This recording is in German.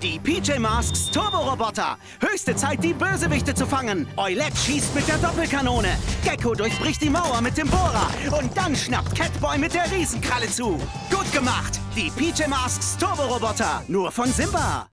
Die PJ Masks Turboroboter. Höchste Zeit, die Bösewichte zu fangen. Eulette schießt mit der Doppelkanone. Gecko durchbricht die Mauer mit dem Bohrer. Und dann schnappt Catboy mit der Riesenkralle zu. Gut gemacht. Die PJ Masks Turboroboter. Nur von Simba.